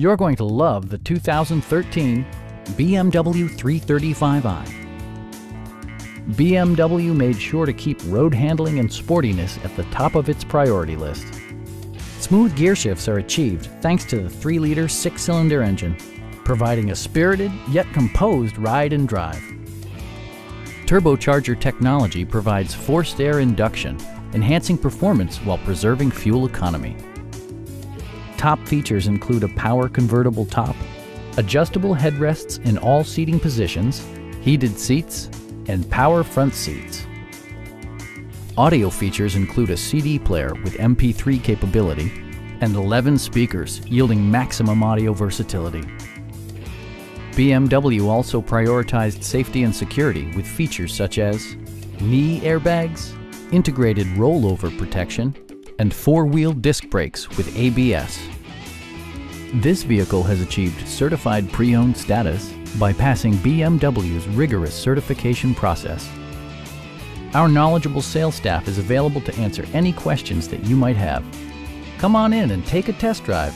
You're going to love the 2013 BMW 335i. BMW made sure to keep road handling and sportiness at the top of its priority list. Smooth gear shifts are achieved thanks to the 3-liter six-cylinder engine, providing a spirited yet composed ride and drive. Turbocharger technology provides forced air induction, enhancing performance while preserving fuel economy. Top features include a power convertible top, adjustable headrests in all seating positions, heated seats, and power front seats. Audio features include a CD player with MP3 capability and 11 speakers, yielding maximum audio versatility. BMW also prioritized safety and security with features such as knee airbags, integrated rollover protection, and four-wheel disc brakes with ABS. This vehicle has achieved certified pre-owned status by passing BMW's rigorous certification process. Our knowledgeable sales staff is available to answer any questions that you might have. Come on in and take a test drive.